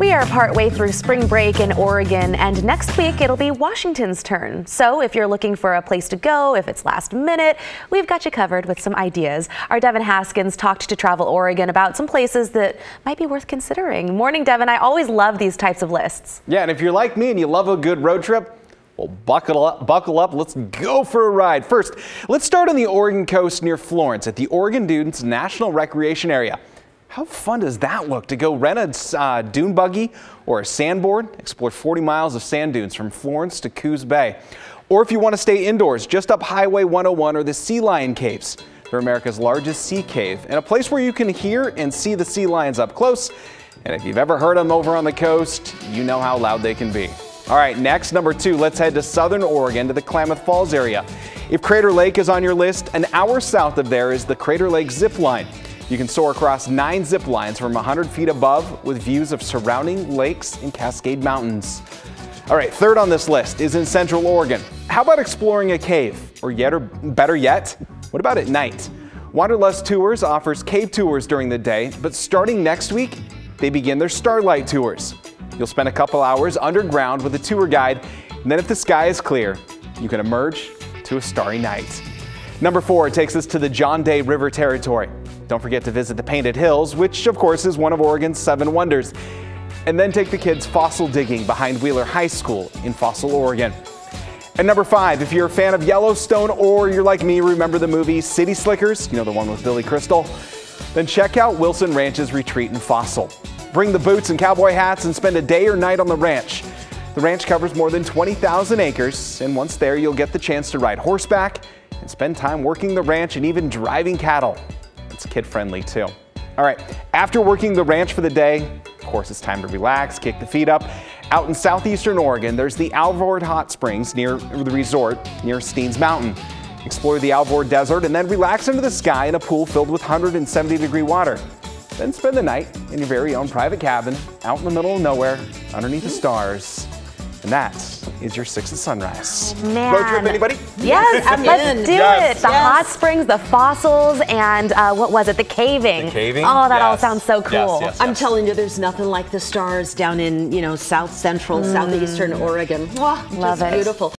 We are partway through spring break in Oregon, and next week it'll be Washington's turn. So if you're looking for a place to go, if it's last minute, we've got you covered with some ideas. Our Devon Haskins talked to Travel Oregon about some places that might be worth considering. Morning, Devon. I always love these types of lists. Yeah, and if you're like me and you love a good road trip, well, buckle up, buckle up. Let's go for a ride. First, let's start on the Oregon coast near Florence at the Oregon Dunes National Recreation Area. How fun does that look to go rent a uh, dune buggy or a sandboard, explore 40 miles of sand dunes from Florence to Coos Bay? Or if you want to stay indoors, just up Highway 101 or the Sea Lion Caves. They're America's largest sea cave and a place where you can hear and see the sea lions up close. And if you've ever heard them over on the coast, you know how loud they can be. All right, next, number two, let's head to southern Oregon to the Klamath Falls area. If Crater Lake is on your list, an hour south of there is the Crater Lake Zip Line. You can soar across nine zip lines from 100 feet above with views of surrounding lakes and Cascade Mountains. All right, third on this list is in Central Oregon. How about exploring a cave? Or yet, or better yet, what about at night? Wanderlust Tours offers cave tours during the day, but starting next week, they begin their starlight tours. You'll spend a couple hours underground with a tour guide, and then if the sky is clear, you can emerge to a starry night. Number four takes us to the John Day River Territory. Don't forget to visit the Painted Hills, which of course is one of Oregon's seven wonders. And then take the kids fossil digging behind Wheeler High School in Fossil, Oregon. And number five, if you're a fan of Yellowstone or you're like me, remember the movie City Slickers, you know, the one with Billy Crystal, then check out Wilson Ranches retreat in Fossil. Bring the boots and cowboy hats and spend a day or night on the ranch. The ranch covers more than 20,000 acres, and once there, you'll get the chance to ride horseback and spend time working the ranch and even driving cattle. It's kid friendly too. All right, after working the ranch for the day, of course, it's time to relax, kick the feet up. Out in southeastern Oregon, there's the Alvord Hot Springs near the resort near Steens Mountain. Explore the Alvord Desert and then relax into the sky in a pool filled with 170 degree water. Then spend the night in your very own private cabin out in the middle of nowhere underneath the stars. And that is your six of sunrise. Man. Road trip, anybody? Yes, um, let's do Yes. it. The Yes. hot springs, the fossils, and uh, what was it? The caving. The caving? Oh, that all sounds so Yes, cool. yes. I'm telling you, there's nothing like the stars down in, you know, south central, southeastern Oregon. Mwah, Love just it. beautiful.